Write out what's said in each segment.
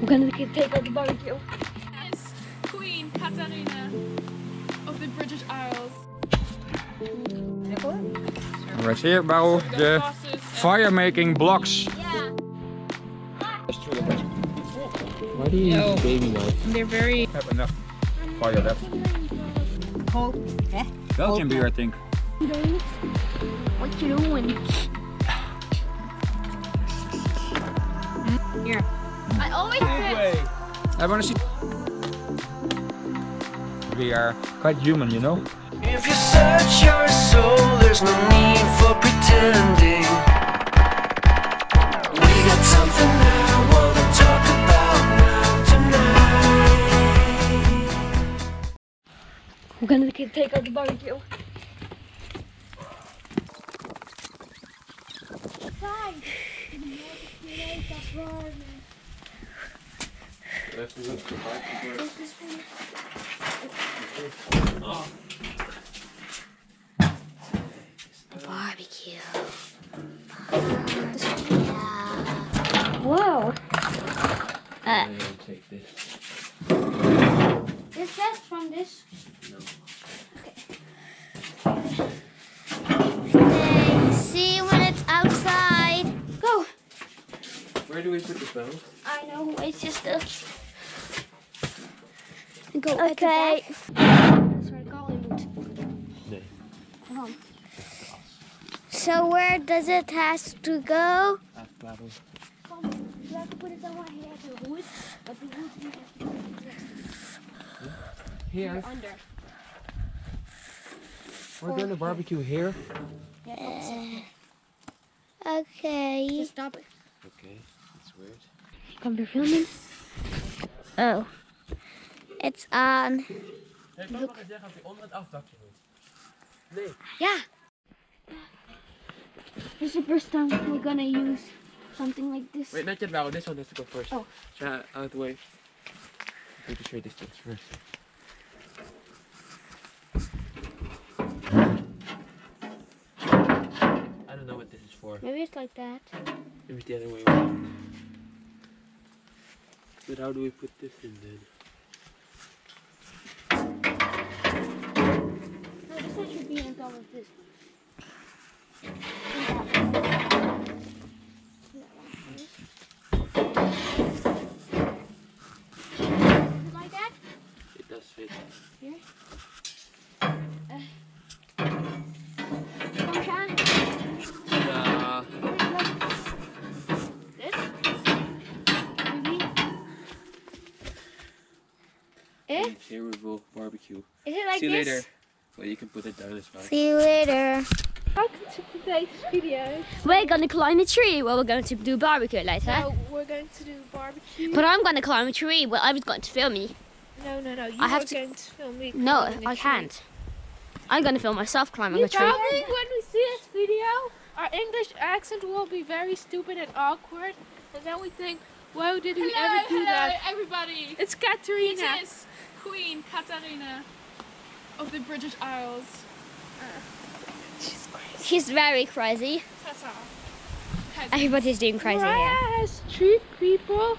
We're gonna take out the barbecue. As Queen Katarina of the British Isles. Right here, Barrel, the fire making blocks. Yeah. Why do you use baby knife? they're very Have enough fire left. Eh? Belgian beer, I think. What you doing? Here. I always I wanna see. We are quite human, you know. If you search your soul, there's no need for pretending. We got something I wanna talk about now tonight. We're gonna take out the barbecue. Barbecue. Whoa. Uh, Take this. is that from this? See when it's outside. Go. Where do we put the phone? I know. It's just a. Go Okay. Sorry, calling boot. Nee. Come. So where does it has to go? Come. You have to put it somewhere here to the wood, but the wood you have to put it Here. under. We're gonna barbecue here. Uh, okay. Just stop it. Okay, that's weird. Come here filming. Oh. It's um, on. Ik kan nog eens zeggen onder het afdakje moet. Yeah. This is the first time we're gonna use something like this. Wait, not yet, Vero. This one has to go first. Oh. Yeah, out of the way. I need to show you this things first. I don't know what this is for. Maybe it's like that. Maybe it's the other way around. But how do we put this in then? No, this one should be on top of this. Like that? It does fit. Here. Come try. This? Maybe? Eh? here we will barbecue. Is it like See you this? later. Well, you can put it down as well. See you later. Welcome to today's video. We're gonna climb a tree. Well, we're going to do barbecue later. So we're going to do barbecue. But I'm gonna climb a tree. Well, I was going to film me. no, no, no. You I have are to- going to film me. No, climbing a I tree. can't. I'm gonna film myself climbing You a tree. probably, when we see this video, our English accent will be very stupid and awkward, and then we think, "Why did we ever do that?" Hello, everybody. It's Katerina. This is Queen Katarina of the British Isles. She's crazy. She's very crazy. That's all. Everybody's doing crazy Moriah here. has three people,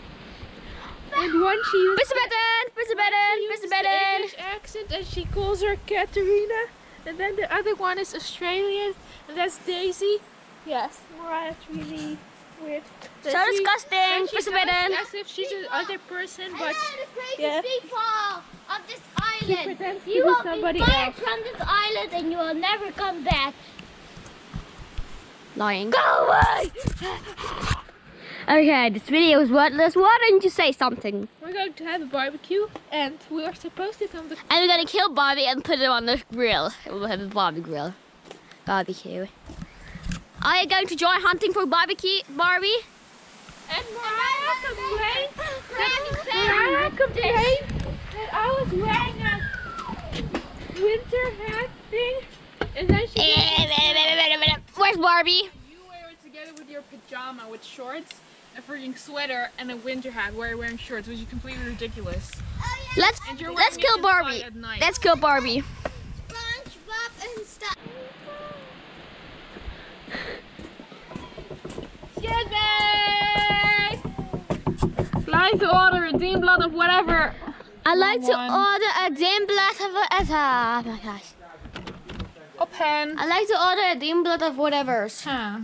and one she uses, Push the button! Push the button! she Push uses the button! English accent, and she calls her Katerina. And then the other one is Australian, and that's Daisy. Yes, Moriah's really weird. Then So she- disgusting! then she Push the goes button! As if she's another person, but the craziest Yeah. people of this island. pretends to You be will somebody be fired else. from this island and you will never come back. Lying. Go away! okay, this video is worthless. Why don't you say something? We're going to have a barbecue, and we are supposed to film the. And we're gonna kill Barbie and put it on the grill. We'll have a Barbie grill. Barbecue. Are you going to join hunting for barbecue, Barbie? And Moriah complained. Moriah complained that I was wearing a winter hat thing, and then she. Where's Barbie? You wear it together with your pajama with shorts, a freaking sweater, and a winter hat where you're wearing shorts, which is completely ridiculous. Let's let's kill Barbie. inside at night. Let's kill Barbie. SpongeBob and stuff. Excuse me! Like to order a Dean blood of whatever. I like to One. order a dim blood of whatever. Oh my gosh. A pen. I like to order a dim blood of whatever. Huh.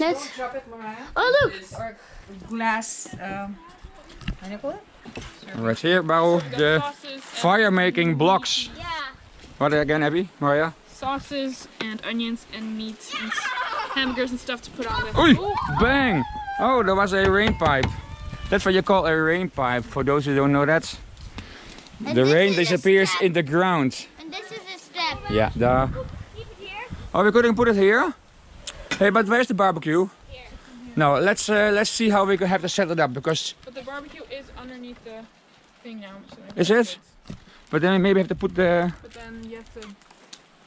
Let's. Drop it, Moriah. Oh look. Or glass. Um, how do you call it? Right here, Bao, the fire making blocks. Yeah. What again, Abby? Maria? sauces and onions and meat and s- hamburgers and stuff to put on the. Oei! Ooh. Bang! Oh, that was a rain pipe. That's what you call a rain pipe. For those who don't know that, And the rain disappears in the ground. And this is a step. Yeah, da. Keep it here. Oh, we couldn't put it here. Hey, but where's the barbecue? No, let's uh, let's see how we can have to set it up because. But the barbecue is underneath the thing now. So Is it? But then we maybe have to put the. But then you have to.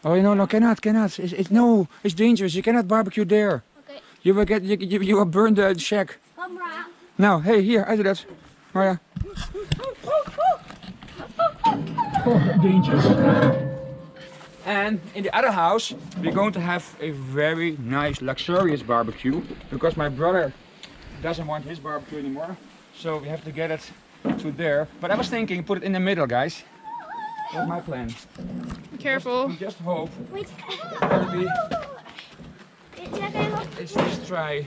Oh no, no, cannot, cannot. It's, it's no, it's dangerous. You cannot barbecue there. Okay. You will get you you, you will burn the shack. Come around. No, hey, here, I do that. Maria. Oh, dangerous. And in the other house, we're going to have a very nice, luxurious barbecue because my brother doesn't want his barbecue anymore. So we have to get it to there. But I was thinking, put it in the middle, guys. That's my plan. Be careful. We just hope Wait. that we Check even. Let's just try.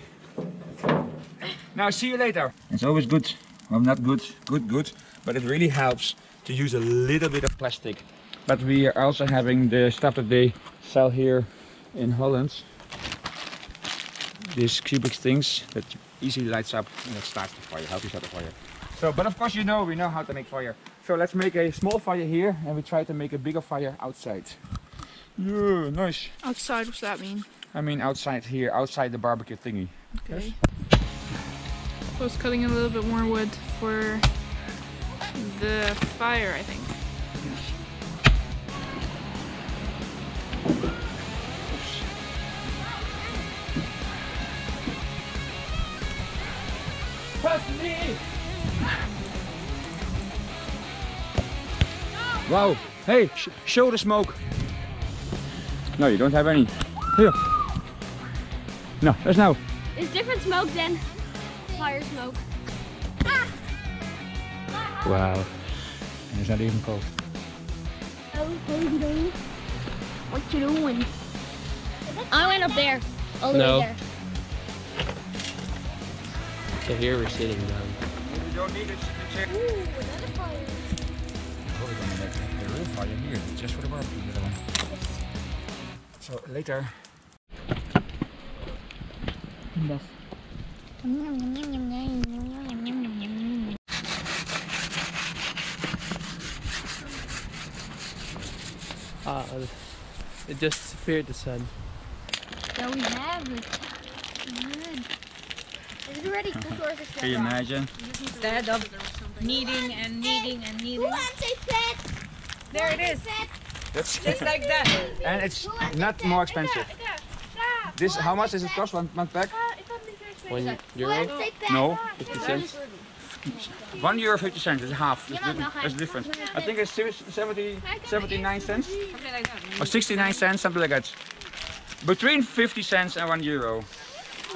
Now, see you later. It's always good. Well, not good, good, good. But it really helps to use a little bit of plastic. But we are also having the stuff that they sell here in Holland. These cubic things that easily lights up and that starts the fire, help you start the fire. So, but of course you know, we know how to make fire. So let's make a small fire here and we try to make a bigger fire outside. Yeah, nice. Outside, what's that mean? I mean outside here, outside the barbecue thingy. Okay. I was cutting a little bit more wood for the fire, I think. Wow. Hey, sh show the smoke. No, you don't have any. Here. No, there's no. It's different smoke than fire smoke. Ah! Wow. And it's not even cold. What you doing? I went up there. All the No. way there. So here we're sitting down. You don't need a chair. Oh, we're gonna make a real fire here, just for the barbecue. little one. So later. Ah, it just disappeared the sun. There we have it. Good. Is it already cooked or is it Can you imagine? Instead of kneading and kneading and Who kneading. Wants a pet? There it is. That's Just like that. and it's not more expensive. This how much does it cost one, one pack? One Who euro, wants a pet? No, 50 cents. one euro fifty cents. It's half. That's, Yeah, the, that's the difference. I think it's 70, 79 cents Something like that. or 69 cents, something like that. Between 50 cents and one euro.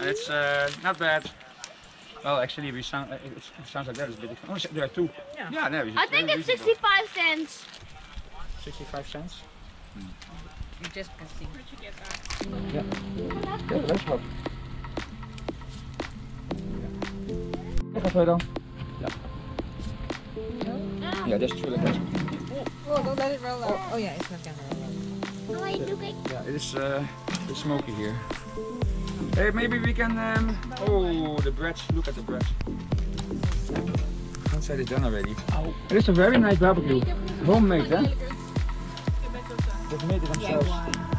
It's uh, not bad. Well, actually, we sound uh, it, it sounds like that is a bit different. Oh, there are two. Yeah. Yeah, no, I think it's 65 cents. 65 cents. You just can see. Yeah, that's what. Even verder. Ja. Ja, dat is natuurlijk. best. Oh, don't let it roll out. Oh yeah, it's not gonna roll out. Wait, Yeah, it is uh, it's smoky here. Hey, maybe we can. Um, oh, the bread. Look at the bread. Don't say it's done already. Oh. It is a very nice barbecue. Homemade, huh? They've made it themselves.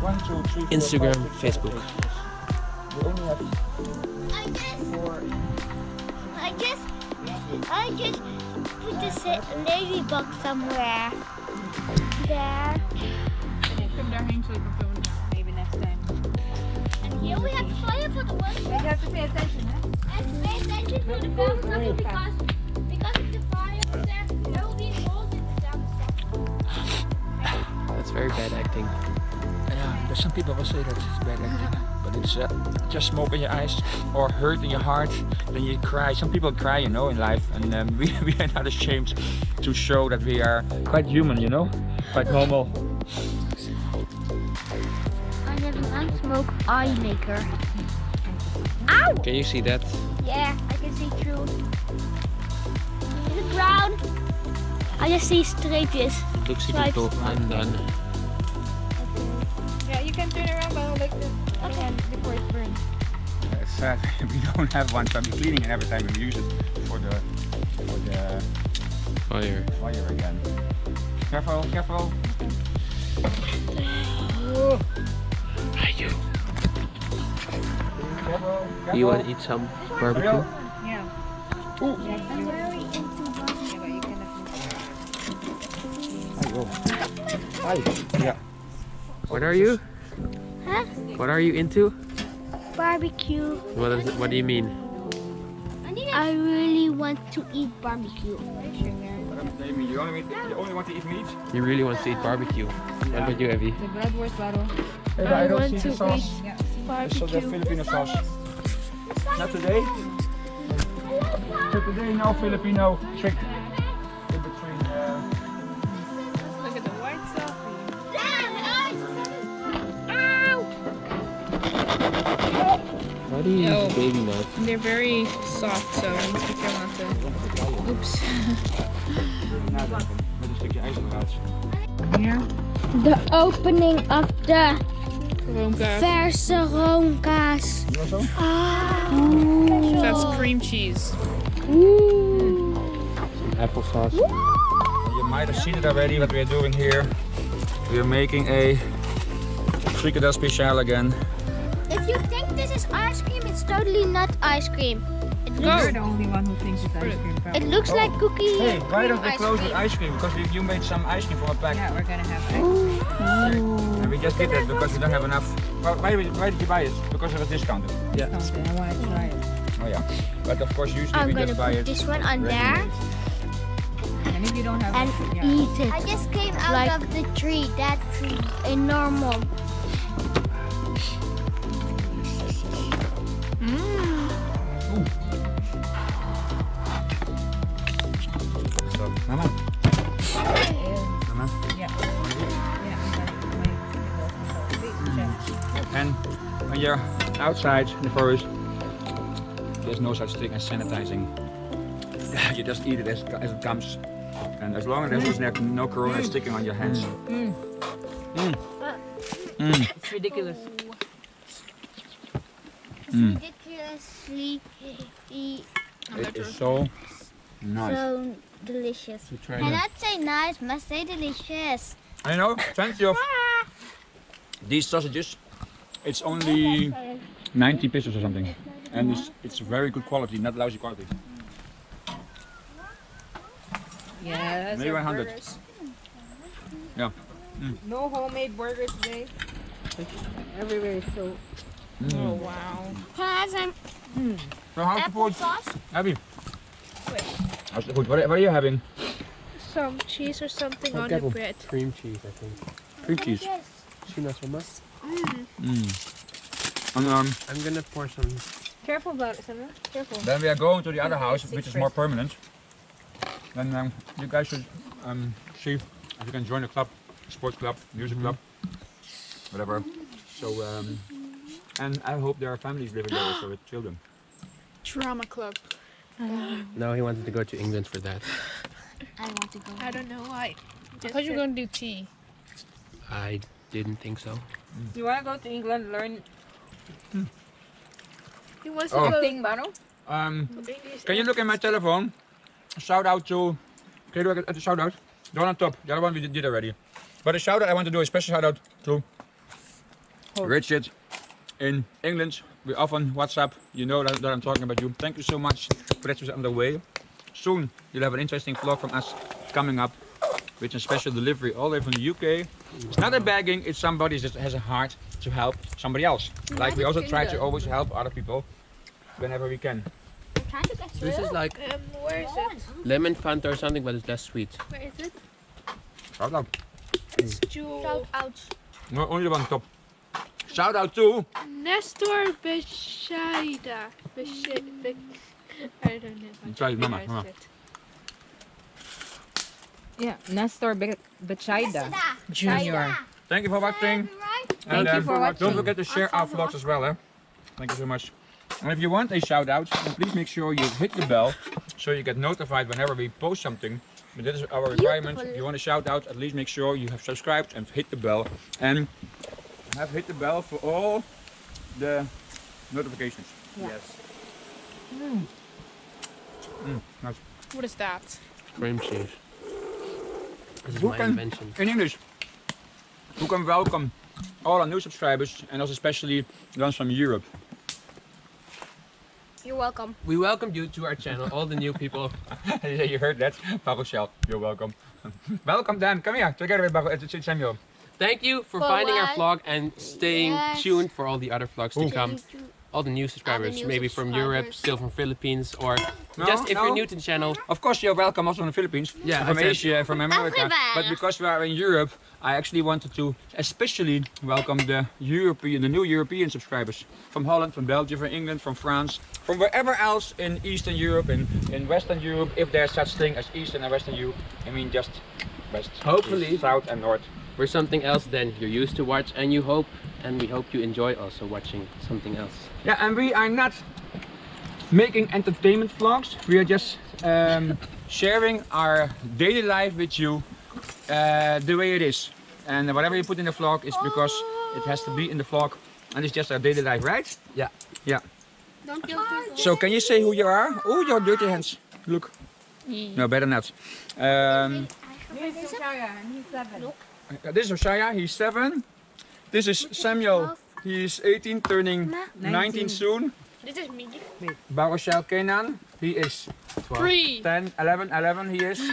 One, two, three, four, Instagram, five, six, seven, Facebook. eight. We only have I just, four. I just, I just put this ladybug somewhere. There. Come daarheen so ik kan filmen. Maybe next time. And here we have the fire for the one. You have to pay attention, huh? And pay attention to the bell because, because very bad acting. Yeah, there's some people will say that it's bad acting, but it's uh, just smoke in your eyes or hurt in your heart, then you cry. Some people cry, you know, in life, and um, we, we are not ashamed to show that we are quite human, you know, quite normal. I have an unsmoke eye maker. Ow! Can you see that? Yeah, I can see through. Is it brown? I just see streepjes. Looks a Right. bit tough and It's we don't have one, so I'm cleaning it every time we use it for the for the fire. fire again. Careful, careful. Are you? Careful, careful. You want to eat some barbecue? Yeah. Ooh. I'm very into Yeah, but you cannot. Hi. Yeah. What are you? Huh? What are you into? Barbecue. What is it, What do you mean? I really want to eat barbecue. Jamie, you only, you only want to eat meat? You really want to eat barbecue? What about you, Evie? The bratwurst bottle. Hey, I I don't want see to the sauce. eat This is the barbecue. Filipino sauce. Not today. So today, no Filipino trick do you Yo. use baby knife? They're very soft, so you must be careful not to. Oops. nadenken. Met een stukje ijzer eruit. Here. The opening of the Roomkaas. verse roomkaas. You want some? Ah. That's cream cheese. Ooh. Applesauce. You might have seen it already what we are doing here. We are making a frikandel speciaal again. It's totally not ice cream. It looks, You're the only one who thinks it's ice cream. it looks oh. like cookie. Hey, why cream don't they ice close cream. with ice cream? Because we, you made some ice cream for a pack. Yeah, we're gonna have ice cream. And we just did that because we don't have enough. Well, why, why did you buy it? Because it was discounted. cream. I want to try it. Oh yeah. But of course usually I'm we gonna just buy put it. this one on there. And if you don't have and it, yeah. eat it. I just came out Like- of the tree, that tree, a normal. Outside in the forest, there's no such thing as sanitizing. you just eat it as, as it comes. And as long as there's no- no corona sticking on your hands. Mm. Mm. It's ridiculous. Mm. Ridiculously It is so nice. so delicious. You try that. Cannot say nice, must say delicious. I know, plenty of these sausages. It's only 90 pesos or something. And it's, it's very good quality, not lousy quality. Yes. Maybe 100. burgers. Yeah. No homemade burgers today. Everywhere is so. Oh wow. Can I have some So how's the food? applesauce? Abby? How's the food? What, what are you having? Some cheese or something on the bread. Cream cheese, I think. Cream cheese. Sina so much. Mm. And um, I'm gonna pour some. Careful about it, Sandra. Careful. then we are going to the other house, which is more permanent. Then um, you guys should um, see if you can join the club, sports club, music club, whatever. So, um, and I hope there are families living there also with children. Drama club. No, he wanted to go to England for that. I want to go. I don't know why. I thought you were gonna do tea. I didn't think so. You wanna go to England learn He wants Oh. to go acting, Mano? Um, to Can you look at my telephone? Shout out to. Can you look at the shout out? The one on top. The other one we did- did already. But a shout out I want to do a special shout out to Richard in England. We often WhatsApp. You know that, that I'm talking about you. Thank you so much for that was on the way. Soon you'll have an interesting vlog from us coming up with a special delivery all the way from the UK. It's not a begging, it's somebody that has a heart to help somebody else. Like we also try to always help other people whenever we can. I'm trying to get through. This is like Um, where is it? lemon Fanta or something, but it's less sweet. Where is it? Shout out. It's Jewel. Shout out. No, only the one top. shout out to Nestor Bescheida. Bescheida. Be I don't know. how Try it, Mama, Mama. Yeah, Nestor Be- Bechaida Junior. Thank you for watching. Thank you um, for watching. Don't forget to share our vlogs as well, eh? Thank you so much. And if you want a shout out, then please make sure you hit the bell so you get notified whenever we post something. But this is our requirement. If you want a shout out, at least make sure you have subscribed and hit the bell. And have hit the bell for all the notifications. Yes. Mm, nice. What is that? Cream cheese. This is Who my can- invention. In English, who can welcome all our new subscribers and also especially the ones from Europe. You're welcome. We welcome you to our channel, all the new people. you heard that? Baruchel, you're welcome. welcome Dan, come here, together with Baruch, uh, Samuel. Thank you for For finding our vlog and staying Yes. tuned for all the other vlogs to come. All the new subscribers, new maybe from Europe, still from Philippines, or No, just if no. you're new to the channel. Of course, you're welcome also from the Philippines, Yeah, from said- Asia, from America. Everywhere. But because we are in Europe, I actually wanted to especially welcome the European, the new European subscribers from Holland, from Belgium, from England, from France, from wherever else in Eastern Europe, in, in Western Europe, if there's such thing as Eastern and Western Europe. I mean, just West, Hopefully. East, South, and North. We're something else than you're used to watch, and you hope, and we hope you enjoy also watching something else. Yeah, and we are not making entertainment vlogs. We are just um, sharing our daily life with you uh, the way it is. And whatever you put in the vlog is because it has to be in the vlog. And it's just our daily life, right? Yeah. Yeah. Don't feel too So can you say who you are? Oh, your dirty hands. Look. No, better not. Um, uh, this is Hosea, he's seven. This is Samuel, he's 18, turning 19 soon. This is me. Baruchel Kenan, he is 12, Three. 10, 11, 11 he is.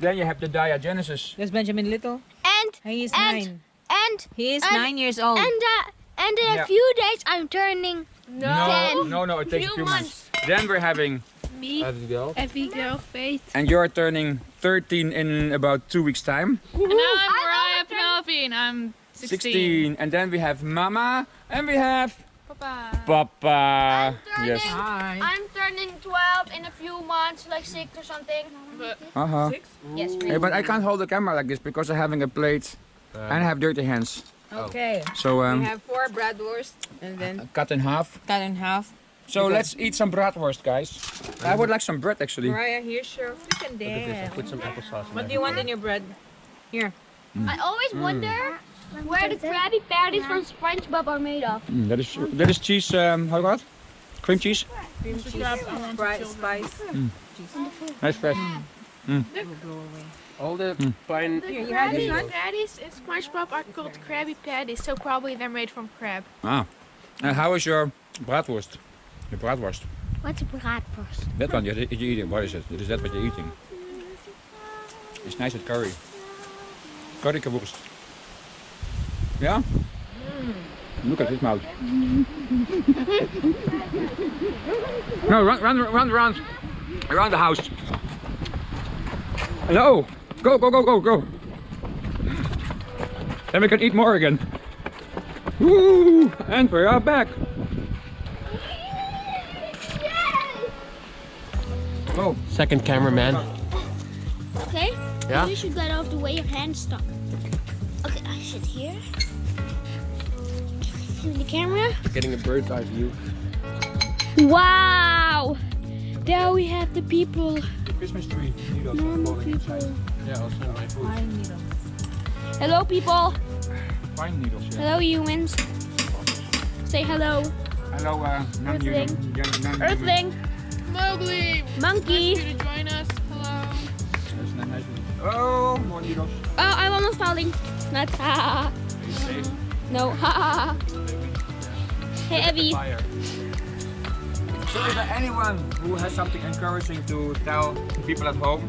Then you have the Jenesis. There's Benjamin Little. And He is And- nine. and He is and- nine years old. and uh, and in Yeah. a few days I'm turning. No, no, no, it takes a Few few months. Then we're having, Me, Abigail. Abigail, Faith. and you're turning 13 in about two weeks time. And I'm Moriah Penelope and I'm 16. 16. And then we have Mama, and we have Papa. Papa. I'm Yes. turning- Hi. I'm turning 12 in a few months, like six or something. But Uh-huh. Yes, Hey, but I can't hold the camera like this because I'm having a plate and I have dirty hands. Okay. So We um, have four bratwurst and then cut in half. cut in half. So Okay. let's eat some bratwurst, guys. I would like some bread actually. Moriah, here's your freaking Look at this, damn. put some applesauce in What do you want in your bread? Here. I always wonder where the Krabby Patties from SpongeBob are made of. Mm, that is that is cheese. Um, how about Cream cheese. Cream cheese. Fry, spice. Nice fresh. All the Hmm. fine. Here, you have this Krabby one. Patties in SpongeBob are called Krabby Patties, so probably they're made from crab. Ah. And how is your bratwurst? Your bratwurst. What's a bratwurst? That one you eating. What is it? Is that what you're eating? It's nice with curry. Curry kaboerst. Yeah? Look at his mouth. no, run, run, run, run, around the house. Hello. Go, go, go, go, go. Then we can eat more again. Woo! And we are back. Second cameraman. Okay? Yeah? You should get off the way your hand's stuck. Okay, I sit here. To the camera. Getting a bird's eye view. Wow! There we have the people. the Christmas tree. needles are Normal falling inside. people. Yeah, also my food. Hello, people. Pine needles, yeah. Hello, humans. Say hello. Hello, uh, non-human. Earthling. non-human. Earthling. Mowgli! Monkey. of you to join us. Hello. That's not nice. Oh, more needles. Oh, I'm almost falling. Not ha. No. Ha. Hey, Evie. Fire. So is there anyone who has something encouraging to tell people at home?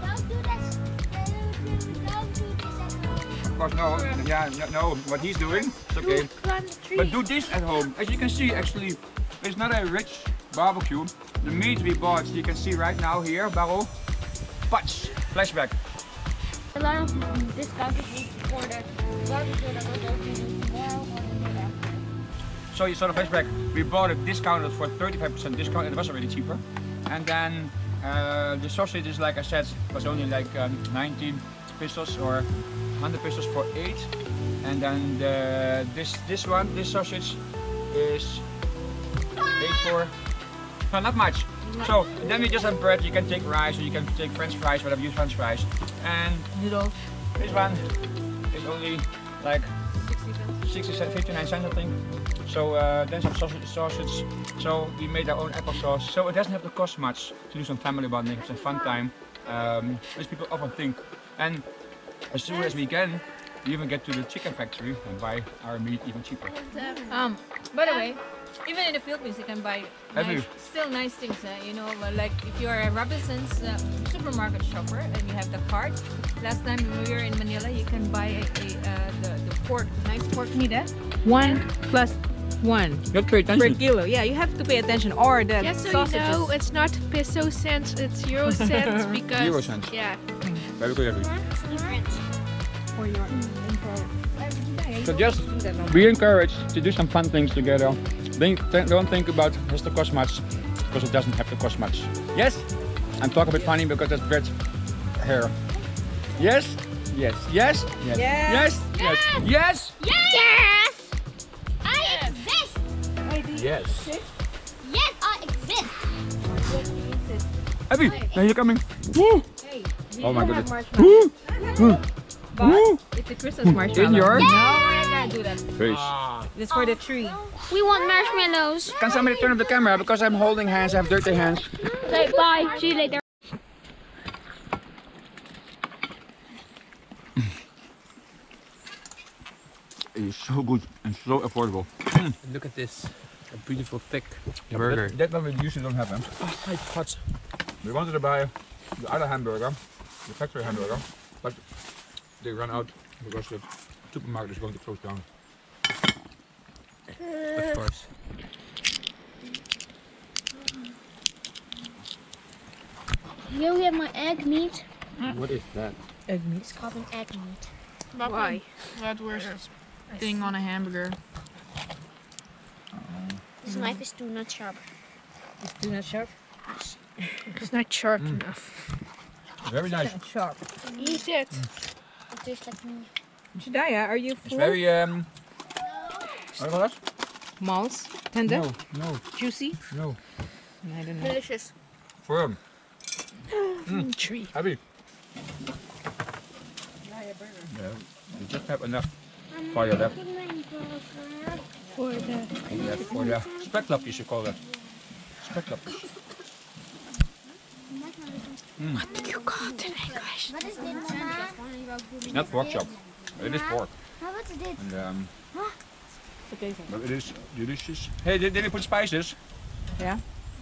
Don't do this. Don't do this at home. Of course, no. Yeah, no, no. What he's doing, it's okay. Plant. But do this at home. As you can see, actually, it's not a rich barbecue. The meat we bought, you can see right now here, barrel. Patch, flashback. A lot of discounts for the barbecue that we're going to do tomorrow or the after. So you saw the flashback. We bought it discounted for 35% discount and it was already cheaper. And then uh, the sausage is like I said was only like um, 19 pesos or 100 pesos for eight. And then the, this this one, this sausage is eight for no, not much. So then we just have bread. You can take rice or you can take French fries, whatever you use French fries. And Noodles. this one is only like 60 cents, 59 cents I think. So uh, then some sausage, sausage. So we made our own applesauce. So it doesn't have to cost much to do some family bonding, some fun time, um, which people often think. And as soon as we can, we even get to the chicken factory and buy our meat even cheaper. Um, by the way, even in the Philippines, you can buy nice, still nice things. Uh, you know, like if you are a Robinson's uh, supermarket shopper and you have the card. Last time when we were in Manila, you can buy a, a uh, the, the pork, nice pork meat. eh? One plus one You have to pay per kilo. Yeah, you have to pay attention. Or the Just so sausages. you know, it's not peso cents, it's euro cents because Euro cents. yeah. Very good, Abby. for your So just be encouraged to do some fun things together. Think, th- don't think about it has to cost much because it doesn't have to cost much. Yes, I'm talking a bit funny because that's Brett's hair. Yes, yes, yes, yes, yes, yes, yes. Yes! I exist! Yes. Yes, I exist! Abby, are you coming? Woo! Oh my goodness. Woo! Woo! Woo! It's a Christmas marshmallow. In your No, I can't do that. face. Ah. It's for the tree. We want marshmallows. Can somebody turn off the camera because I'm holding hands, I have dirty hands. Okay, bye. See you later. It is so good and so affordable. Look at this. A beautiful thick That, burger. that one we usually don't have. Huh? Ah, oh, hot. We wanted to buy the other hamburger, the factory hamburger, but they ran out because the supermarket is going to close down. Of eh. course. Here we have my egg meat. Mm. What is that? Egg meat. It's called an egg meat. Why? That worst thing on a hamburger. This knife is too not sharp. It's too not sharp. It's not sharp mm. enough. Very nice. It's Not sharp. Mm. Eat it. It tastes like me. Jedaiah, are you It's very um. What do you call that? Malls? Tender? No, no, Juicy? no. I don't know. Delicious. Firm. Mm, mm. Tree. Heavy. Yeah, we just have enough fire left. For the left for the speklapjes, you should call that. Speklapjes. Mm. what do you call it in English? Wat is dit, mama? It's not pork chop. It is pork. Maar wat is dit? And, um, but it is delicious. Hey, did, did you put spices?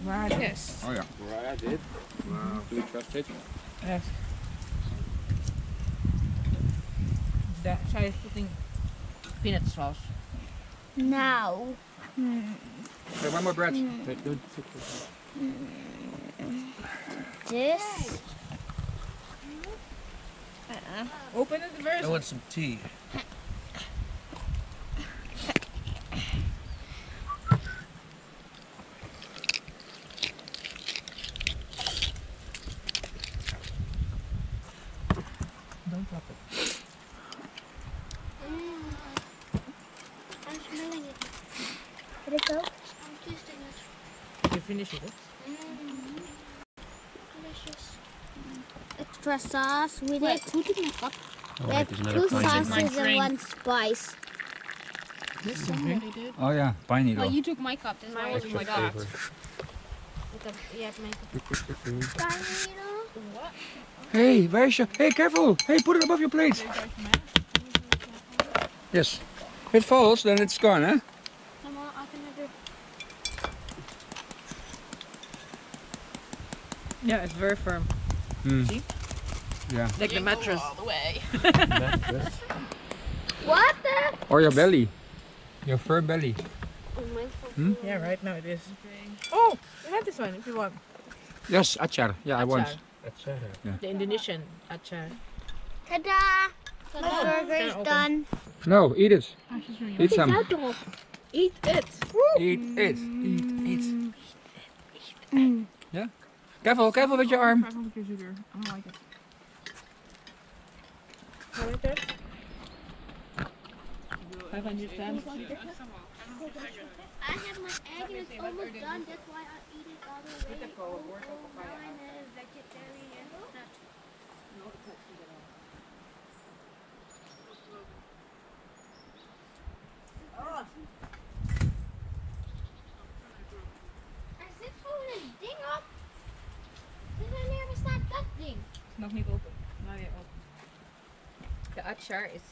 Waar? Yes. Oh yeah. Right, I did. Wow. Do you trust it? Yes. That Shai is putting peanut sauce. Nou. Okay, one more bread. Wait, don't take this. This. Open it first. I want some tea. Don't drop it. I'm smelling it. Did it go? I'm tasting it. You finish it. eh? Delicious. Extra sauce with it. Who took my cup? Oh, We wait, have two sauces and one spice. This Somebody did. Oh yeah, pine needle. Oh, you took my cup. That's why I Extra took my cup. flavor. My Hey, where's your? Hey, careful! Hey, put it above your plate. Yes. If it falls, then it's gone, huh? Mama, I can never. Yeah, it's very firm. Hmm. Yeah. Like the mattress. All the way. What the? Or your belly. Your fur belly. Yeah, right now it is. Oh, you have this one if you want. Yes, achar. Yeah, I want. Achar. That's uh, The Indonesian achar. Ta-da! My burger is done. No, eat it. Eat some. Eat it. Eat it. Eat it. Yeah? Careful, careful with your arm. 500 keer zoeter. I don't like it. How like it? 500 times. I have my egg and it's almost done. That's why I eat it all the way. Oh, now I'm a vegetarian. Bestaat dat ding? Nog niet open. Nou weer open. The achar is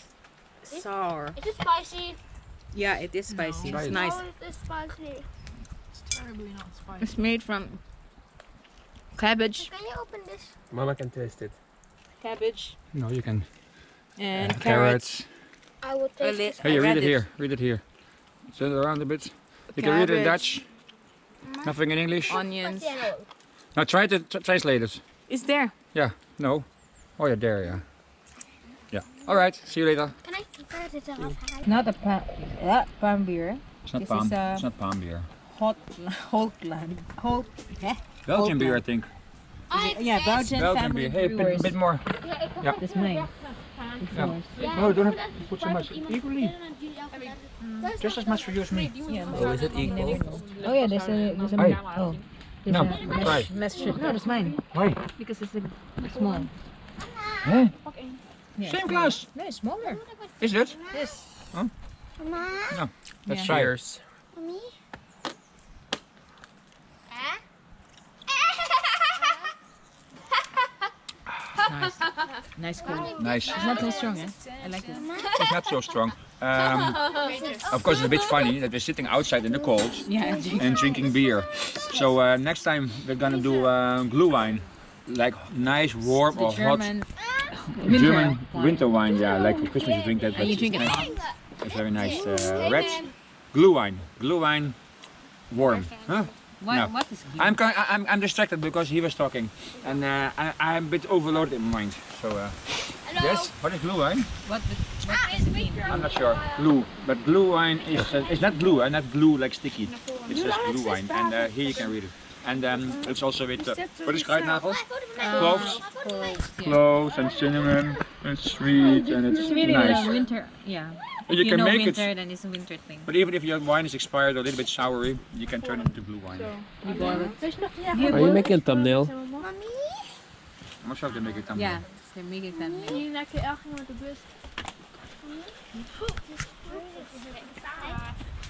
sour. Is it spicy? Yeah, it is spicy. It's nice. It is spicy. Terribly not spicy. It's made from cabbage, Can you open this? Mama can taste it. cabbage, No, you can. and uh, carrots. Carrots. I will A taste li- it. Hey, you read read it here. Read it here. Turn it around a bit. You can read it in Cabbage. Dutch. Mm-hmm. Nothing in English. Onions. Now try to translate it. It's there. Yeah. No. Oh yeah, there. Yeah. Yeah. All right. See you later. Can I cut it off? Not a palm, yeah, palm beer. It's not This palm. is, uh, it's not palm beer. Hot, Holtland. Hot, eh? Belgian beer, I Holtland. think. Yeah, Belgian, Belgian beer. Hey, brewers. bit, bit more. Yeah. This is mine. Yeah. No, don't have to put so much. Equally. Just as much for you as me. Oh, is it equal? Oh yeah, there's a there's a Hey. oh. There's No, a try. mesh, mesh No, that's mine Why? because it's a small. Huh? Yeah, Same small. glass. No, it's smaller. Is it? Yes. Mama, Let's Yeah. try. it. Cheers. me? Eh? Nice. Nice cool. Nice. It's not so strong, eh? I like it. It's not so strong. Um, of course, it's a bit funny that we're sitting outside in the cold Yeah. and drinking beer. So uh, next time we're gonna do uh, glue wine, like nice, warm The or hot German winter German wine. winter wine. Yeah, like for Christmas you drink that. And but you drink it it's hot. It's very nice. Uh, red glue wine. Glue wine, warm. Huh? What, No. what is I'm, kind I- I'm I'm distracted because he was talking, and uh, I, I'm a bit overloaded in my mind. So uh, yes, what is glue wine? what, the, what does it? I'm not sure. Glue, but glue wine is uh, it's not glue, uh, not glue like sticky. It's just glue wine, and uh, here you can read it. And um, it's also with uh, what is kruidnagel? Cloves, cloves and cinnamon. It's sweet and it's It's really nice. a winter, yeah. If you you can know make winter, it, then it's a winter thing. but even if your wine is expired or a little bit soury, you can turn it into blue wine. You boil it. Are you making a thumbnail? I'm not sure if they make it thumbnail. Yeah, they're making that. Hier lekker elke met de bus.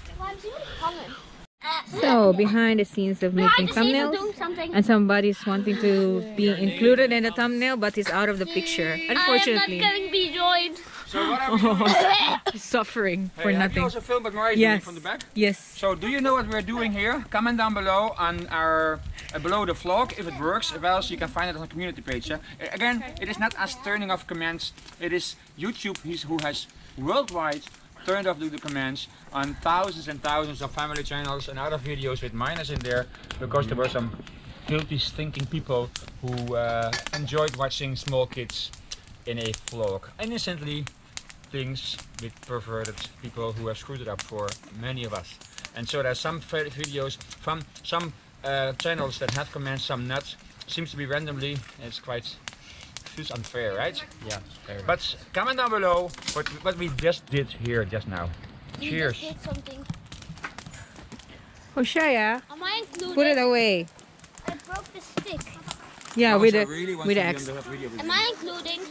So behind the scenes of making Behind the scenes of making thumbnails, doing something. and somebody's wanting to be included in the thumbnail, but he's out of the picture. Unfortunately, I am not going to be joined. So what are we doing? suffering for Hey, have you nothing. also filmed what Moriah is Yes. from the back? Yes. So do you know what we're doing here? Comment down below on our uh, below the vlog if it works. If else, you can find it on the community page. yeah? Uh, Again, it is not us turning off comments. It is YouTube who has worldwide turned off the, the commands on thousands and thousands of family channels and other videos with minors in there because there were some guilty, stinking people who uh, enjoyed watching small kids in a vlog. Innocently things with perverted people who have screwed it up for many of us. And so there's some videos from some uh, channels that have commands, some not. Seems to be randomly. It's quite feels unfair, right? Yeah, fair. But comment down below what what we just did here just now. You Cheers. just did something. Hoshaiah, Am I included? put it away. I broke the stick. Yeah, Oh, with so the really with the be X. on the video with Am. I including?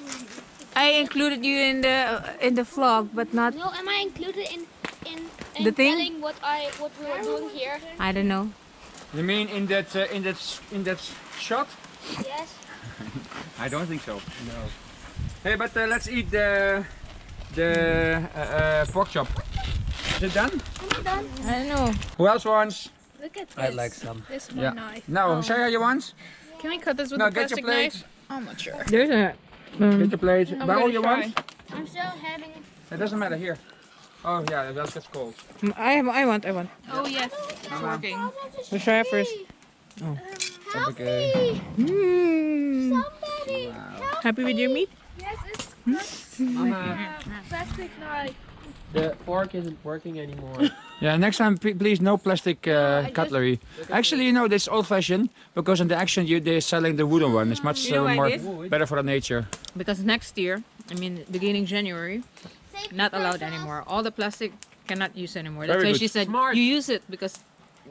I included you in the uh, in the vlog, but not. No, am I included in in, in The thing? telling what I what we were doing here? I don't know. You mean in that uh, in that in that shot? Yes. I don't think so. No. Hey, but uh, let's eat the the uh, uh, pork chop. Is it done? Am I done? I don't know. Who else wants? Look at this. I'd like some. This Yeah. one knife. No, Shaya, you want? Can we cut this with No, a get your plastic plate. knife? I'm not sure. There's a. Get Um, your plate. I'm Barrel, you try. want? I'm still having. It doesn't matter. Here. Oh yeah, that's gets cold. I have. I want. I want. Oh yes, it's working. Hoshaiah first. Help me! Mm. Somebody! Help Happy with your meat? Yes, it's Mm. Plastic knife. The fork isn't working anymore. Yeah, next time please no plastic uh, cutlery. Actually, you know this old-fashioned because in the action you they're selling the wooden one. It's much uh, more better for the nature. Because next year, I mean beginning January, not allowed anymore. All the plastic cannot use anymore. That's Very why good. she said Smart. you use it because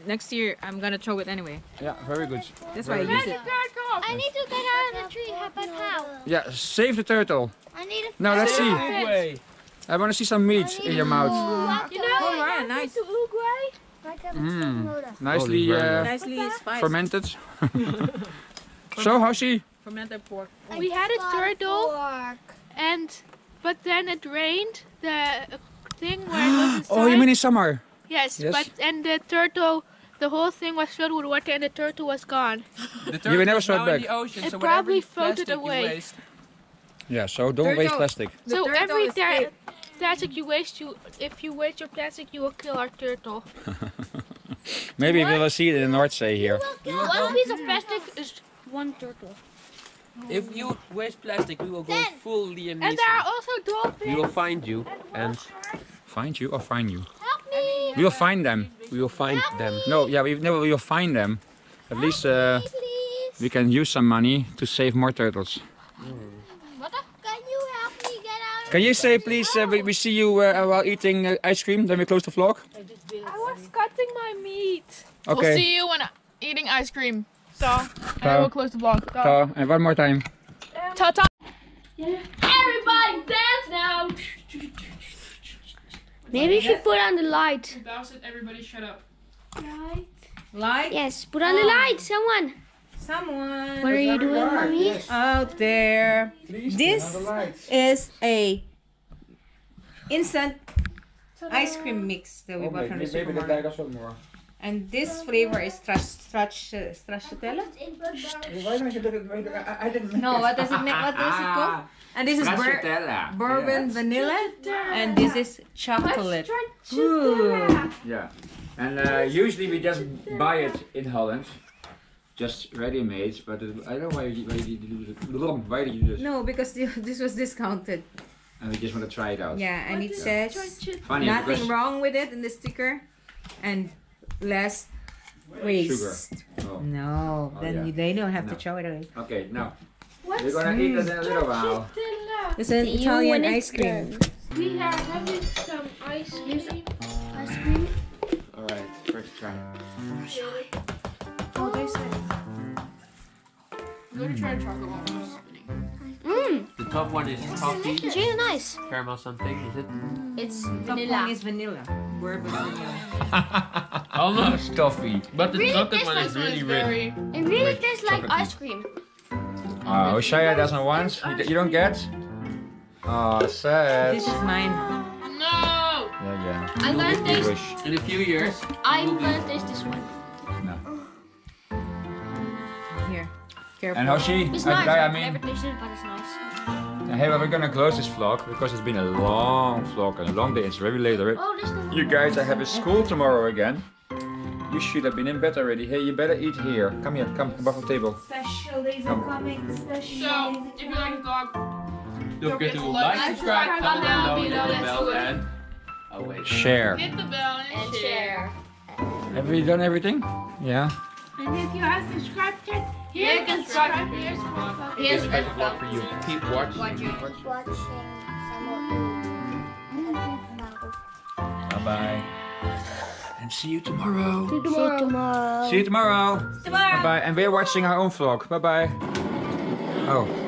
next year I'm gonna throw it anyway. Yeah, very good. That's why I use it. I need to get out of the tree. How about how? Yeah, save the turtle. I need a Now let's see. way. I want to see some meat in your mouth. You know, Oh, right, nice. Mm, nicely uh, Nicely fermented. so how's she? Fermented pork. We had a turtle, Fork. and but then it rained. The thing where it was inside. Oh, you mean in summer? Yes, Yes. but and the turtle, the whole thing was filled with water, and the turtle was gone. The You will never turtle's swim now in back. the ocean, It so whatever probably floated plastic you away. waste- Yeah, so don't waste Turtle. plastic. The so turtle every escaped. ta- plastic you waste, you if you waste your plastic, you will kill our turtle. Maybe we will see it in the North Sea here. One piece of plastic uh, is one turtle. If you waste plastic, we will go Then- full Liam And there are Neeson. also dolphins. We will find you, and Find you or find you? Help me. We will find them. we will find them. No, yeah, we never we will find them. At least uh, Please. we can use some money to save more turtles. Can you help me get out of Can you say please uh, we, we see you uh, while eating uh, ice cream, then we close the vlog? I was cutting my meat. Okay. We'll see you when I'm eating ice cream. So, and I Ta. will close the vlog. Ta. Ta, and one more time. Ta ta. Yeah. Everybody dance now! Maybe you should put on the light. Bowser, everybody shut up. Light. Light? Yes, put on the light, someone. someone What are you doing, mommy? out there. This is a instant ice cream mix that we bought from the supermarket. Us more. And this flavor is strash, strash, stracciatella? Why don't you do it? I, I didn't No, what does it make? What does it called? And this is bur- bourbon vanilla, and this is chocolate. Ooh. Yeah. And uh, usually we just buy it in Holland, just ready-made. But it, I don't know why you, why you do this. Why do you do this? No, because this was discounted. And we just want to try it out. Yeah, and it says Funny nothing wrong with it in the sticker, and less waste. sugar. Oh. No, Oh, then yeah. they don't have No. to throw it away. Okay, now we're gonna eat it in a little while. It's an Italian ice cream. We are having some ice cream. Ice cream. All right, first try. Oh, they said. I'm gonna try chocolate one. Mmm, The top one is coffee, it's really nice. caramel something, is it? It's Top one vanilla. is vanilla. Bourbon vanilla. Almost Toffee. But the Really chocolate one is like really rich. It really tastes like chocolate ice cream. Oh, Shaya doesn't want. You, you don't get. Oh, sad. This is mine. No. Yeah, yeah. I'm gonna taste. In a few years, I'm will be- gonna taste this one. Careful. And Hoshi, she? It's nice. I I've mean, never tasted it, but it's nice. hey, well, we're gonna close this vlog because it's been a long vlog and a long day. It's very late already. Oh, You guys, I have a school tomorrow again. You should have been in bed already. Hey, you better eat here. Come here, come above the table. Special days Come. coming. Special So, if you like the vlog, Don't forget to like, subscribe, comment down below, hit the bell, and oh wait. Share. hit the bell and, and share. share. Have we done everything? Yeah. And if you have subscribed yet, here you can subscribe. Here's the vlog. Here's Here's a vlog for you. Keep watching. watching some of you? Bye bye. And see you tomorrow. See you tomorrow. See you tomorrow. Bye bye. And we're watching our own vlog. Bye bye. Oh.